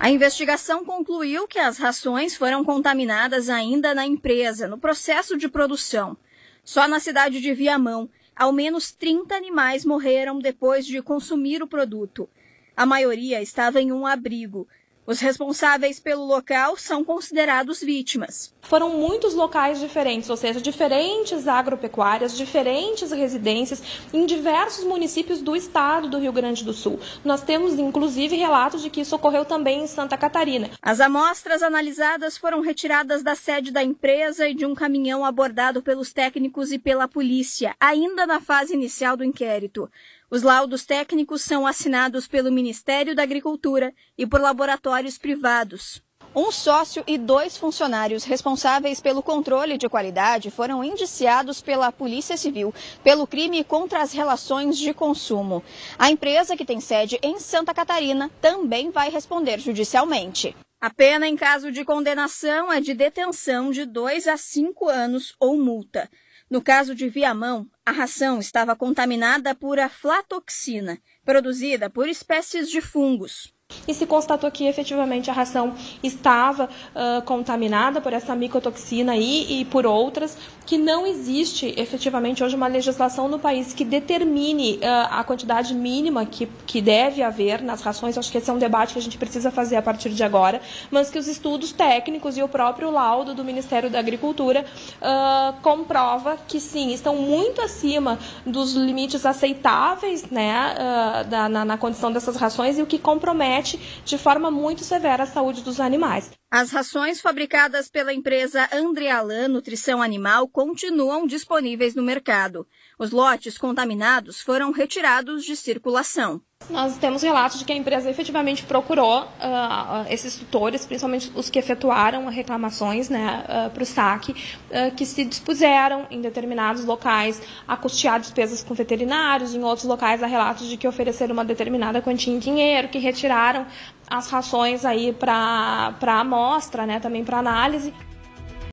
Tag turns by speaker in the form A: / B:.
A: A investigação concluiu que as rações foram contaminadas ainda na empresa, no processo de produção. Só na cidade de Viamão, ao menos 30 animais morreram depois de consumir o produto. A maioria estava em um abrigo. Os responsáveis pelo local são considerados vítimas.
B: Foram muitos locais diferentes, ou seja, diferentes agropecuárias, diferentes residências em diversos municípios do estado do Rio Grande do Sul. Nós temos, inclusive, relatos de que isso ocorreu também em Santa Catarina.
A: As amostras analisadas foram retiradas da sede da empresa e de um caminhão abordado pelos técnicos e pela polícia, ainda na fase inicial do inquérito. Os laudos técnicos são assinados pelo Ministério da Agricultura e por laboratórios privados. Um sócio e dois funcionários responsáveis pelo controle de qualidade foram indiciados pela Polícia Civil pelo crime contra as relações de consumo. A empresa, que tem sede em Santa Catarina, também vai responder judicialmente. A pena em caso de condenação é de detenção de dois a cinco anos ou multa. No caso de Viamão, a ração estava contaminada por aflatoxina, produzida por espécies de fungos.
B: E se constatou que efetivamente a ração estava uh, contaminada por essa micotoxina aí e por outras, que não existe efetivamente hoje uma legislação no país que determine uh, a quantidade mínima que, que deve haver nas rações. Acho que esse é um debate que a gente precisa fazer a partir de agora, mas que os estudos técnicos e o próprio laudo do Ministério da Agricultura uh, comprova que sim, estão muito acima dos limites aceitáveis né, da, na, na condição dessas rações e o que compromete compromete de forma muito severa a saúde dos animais.
A: As rações fabricadas pela empresa Andrealan Nutrição Animal continuam disponíveis no mercado. Os lotes contaminados foram retirados de circulação.
B: Nós temos relatos de que a empresa efetivamente procurou uh, esses tutores, principalmente os que efetuaram reclamações né, uh, para o SAC, uh, que se dispuseram em determinados locais a custear despesas com veterinários, em outros locais há relatos de que ofereceram uma determinada quantia em dinheiro, que retiraram as rações aí para a amostra, né, também para análise.